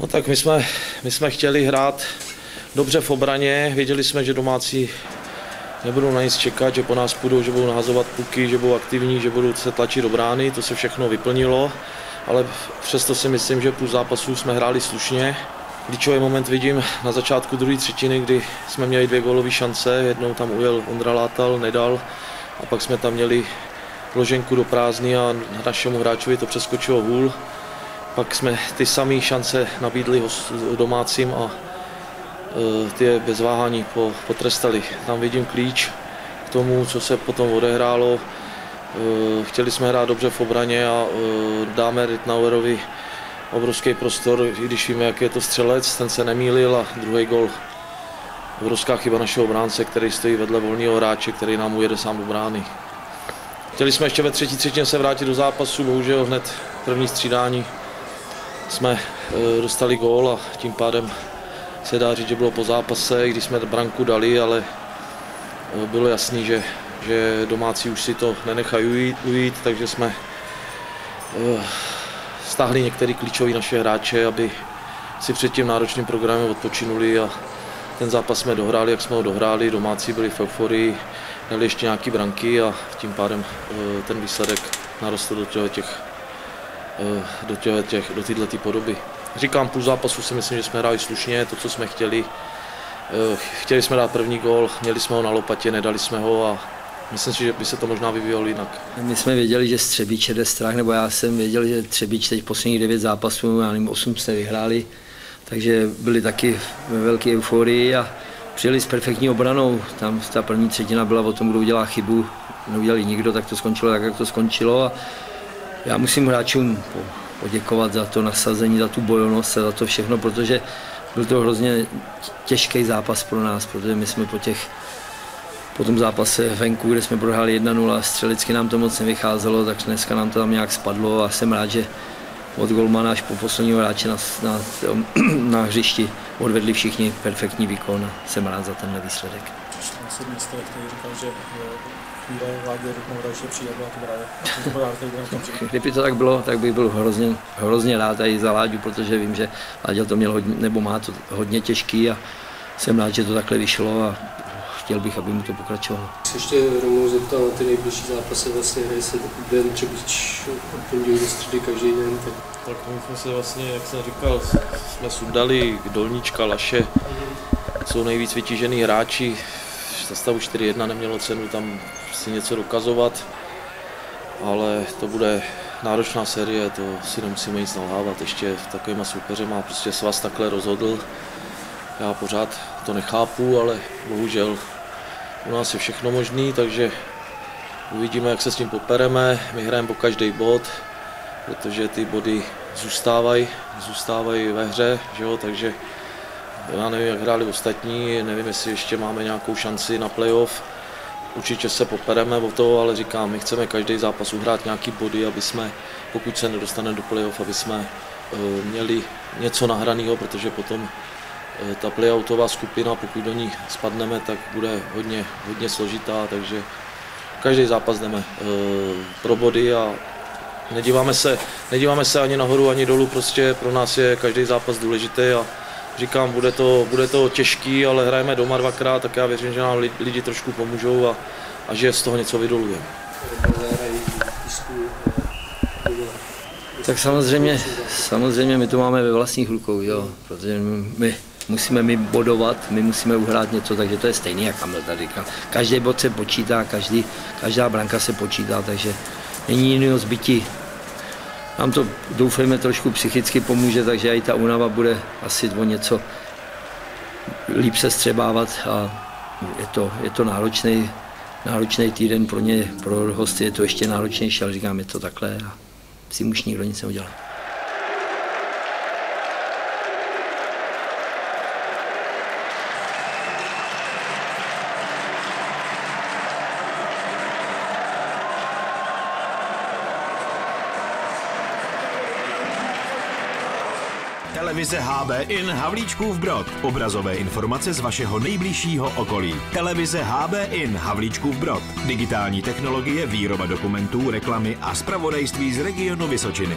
No tak my jsme, my jsme chtěli hrát dobře v obraně, věděli jsme, že domácí nebudou na nic čekat, že po nás půjdou, že budou nahazovat puky, že budou aktivní, že budou se tlačit do brány, to se všechno vyplnilo, ale přesto si myslím, že půl zápasů jsme hráli slušně. Klíčový moment vidím na začátku druhé třetiny, kdy jsme měli dvě gólové šance, jednou tam ujel Ondra Látal, nedal a pak jsme tam měli loženku do prázdny a našemu hráčovi to přeskočilo hůl. Pak jsme ty samé šance nabídli domácím a e, ty je bez váhání potrestali. Tam vidím klíč k tomu, co se potom odehrálo. E, chtěli jsme hrát dobře v obraně a e, dáme Ritnauerovi obrovský prostor, i když víme, jak je to střelec, ten se nemýlil a druhý gol. Obrovská chyba našeho obránce, který stojí vedle volného hráče, který nám ujede sám do brány. Chtěli jsme ještě ve třetí třetině se vrátit do zápasu, bohužel hned první střídání jsme eh, dostali gól a tím pádem se dá říct, že bylo po zápase, když jsme branku dali, ale eh, bylo jasný, že, že domácí už si to nenechají ujít, ujít takže jsme eh, stáhli některé klíčové naše hráče, aby si před tím náročným programem odpočinuli a ten zápas jsme dohráli, jak jsme ho dohráli, domácí byli v euforii, dali ještě nějaké branky a tím pádem ten výsledek narostl do těch do, těch, těch, do této podoby. Říkám, půl zápasu si myslím, že jsme hráli slušně, to, co jsme chtěli. Eh, chtěli jsme dát první gól, měli jsme ho na lopatě, nedali jsme ho a myslím si, že by se to možná vyvíjelo jinak. My jsme věděli, že Střebíč jede strach, nebo já jsem věděl, že Třebíč teď posledních devět zápasů, já nevím, osm jste vyhráli, takže byli taky ve velké euforii a přijeli s perfektní obranou. Tam ta první třetina byla o tom, kdo udělá chybu, neudělali nikdo, tak to skončilo tak, jak to skončilo. A já musím hráčům poděkovat za to nasazení, za tu bojovnost a za to všechno, protože byl to hrozně těžký zápas pro nás, protože my jsme po těch po tom zápase venku, kde jsme prohráli 1-0, střelicky nám to moc nevycházelo, tak dneska nám to tam nějak spadlo a jsem rád, že od golmana až po posledního hráče na, na, na hřišti odvedli všichni perfektní výkon a jsem rád za tenhle výsledek. Říkal, že chvíle Láďa Ruknou další přijde a to hraje. Kdyby to tak bylo, tak bych byl hrozně, hrozně rád i za Láďu, protože vím, že Láďa to měl hodně, nebo má to hodně těžký a jsem rád, že to takhle vyšlo a chtěl bych, aby mu to pokračovalo. ještě Romu zeptal na ty nejbližší zápasy, vlastně hraje se den třeba od pondělí do středy každý den. Tak... tak my jsme se vlastně, jak jsem říkal, jsme sundali Dolníčka, Laše, jsou nejvíc vytížený hráči, za stavu 4-1 nemělo cenu tam si něco dokazovat, ale to bude náročná série, to si nemusíme nic nalhávat, ještě v takovýma soupeřema, prostě se vás takhle rozhodl. Já pořád to nechápu, ale bohužel u nás je všechno možný, takže uvidíme, jak se s tím popereme. My hrajeme po každý bod, protože ty body zůstávají, zůstávají ve hře, že jo? takže já nevím, jak hráli ostatní, nevím, jestli ještě máme nějakou šanci na playoff. Určitě se popereme o to, ale říkám, my chceme každý zápas uhrát nějaký body, aby jsme, pokud se nedostaneme do playoff, aby jsme uh, měli něco nahraného, protože potom uh, ta playoutová skupina, pokud do ní spadneme, tak bude hodně, hodně složitá, takže každý zápas jdeme uh, pro body a nedíváme se, nedíváme se ani nahoru, ani dolů, prostě pro nás je každý zápas důležitý a Říkám, bude to, bude to těžký, ale hrajeme doma dvakrát, tak já věřím, že nám lidi trošku pomůžou a, a že z toho něco vydolujeme. Tak samozřejmě, samozřejmě my to máme ve vlastních rukou, jo, protože my musíme my bodovat, my musíme uhrát něco, takže to je stejný, jak Kamil tady říkal. Každý bod se počítá, každý, každá branka se počítá, takže není jiného zbytí nám to doufejme trošku psychicky pomůže, takže i ta únava bude asi o něco líp se střebávat a je to, je to náročný, náročný týden pro ně, pro hosty je to ještě náročnější, ale říkám, je to takhle a si už nikdo nic neudělá. Televize HB in Havlíčkův Brod. Obrazové informace z vašeho nejbližšího okolí. Televize HB in Havlíčkův Brod. Digitální technologie, výroba dokumentů, reklamy a zpravodajství z regionu Vysočiny.